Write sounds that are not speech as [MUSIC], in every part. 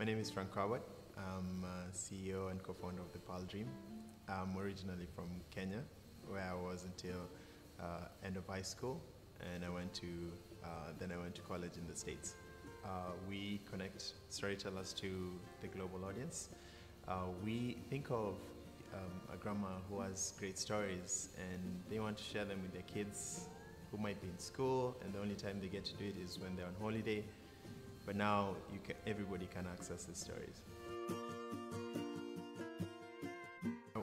My name is Franco Abott. I'm uh, CEO and co-founder of the Pearl Dream. I'm originally from Kenya, where I was until uh, end of high school, and I went to uh, then I went to college in the States. Uh, we connect storytellers to the global audience. Uh, we think of um, a grandma who has great stories, and they want to share them with their kids who might be in school, and the only time they get to do it is when they're on holiday but now can, everybody can access the stories.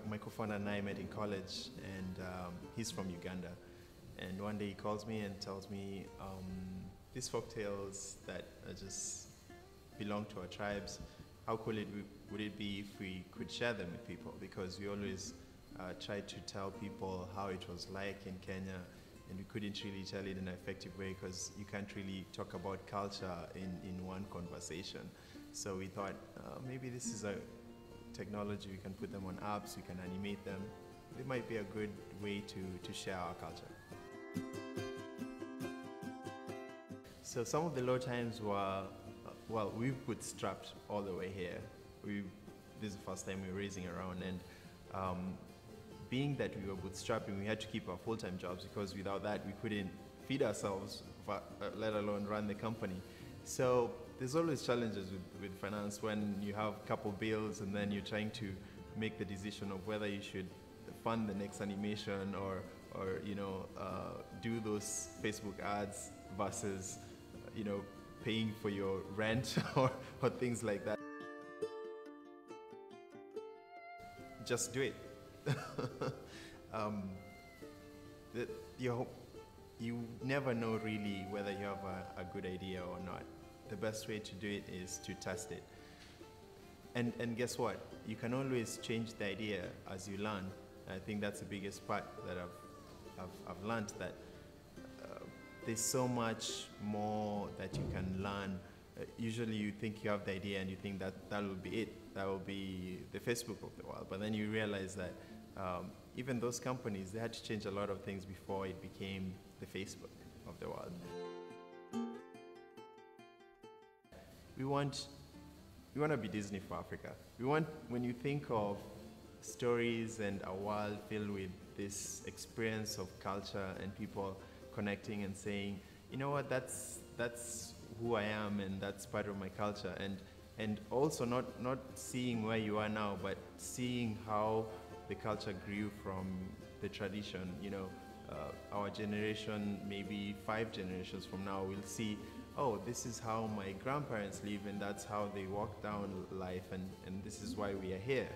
My co-founder and I met in college, and um, he's from Uganda. And one day he calls me and tells me um, these folk tales that just belong to our tribes. How cool it would it be if we could share them with people? Because we always uh, try to tell people how it was like in Kenya and we couldn't really tell it in an effective way because you can't really talk about culture in, in one conversation. So we thought uh, maybe this is a technology, we can put them on apps, we can animate them. It might be a good way to, to share our culture. So some of the low times were, uh, well, we've bootstrapped all the way here. We, this is the first time we're raising around and um, being that we were bootstrapping, we had to keep our full-time jobs because without that we couldn't feed ourselves, uh, let alone run the company. So there's always challenges with, with finance when you have a couple bills and then you're trying to make the decision of whether you should fund the next animation or, or you know, uh, do those Facebook ads versus, you know, paying for your rent [LAUGHS] or, or things like that. Just do it. [LAUGHS] um, the, you, you never know really whether you have a, a good idea or not. The best way to do it is to test it. And, and guess what? You can always change the idea as you learn. I think that's the biggest part that I've, I've, I've learned that uh, there's so much more that you can learn. Uh, usually you think you have the idea and you think that that will be it. That will be the Facebook of the world. But then you realize that um, even those companies, they had to change a lot of things before it became the Facebook of the world. We want, we want to be Disney for Africa. We want, when you think of stories and a world filled with this experience of culture and people connecting and saying, you know what, that's, that's who I am and that's part of my culture. And, and also not, not seeing where you are now, but seeing how the culture grew from the tradition. You know, uh, our generation, maybe five generations from now, will see, oh, this is how my grandparents live and that's how they walk down life and, and this is why we are here.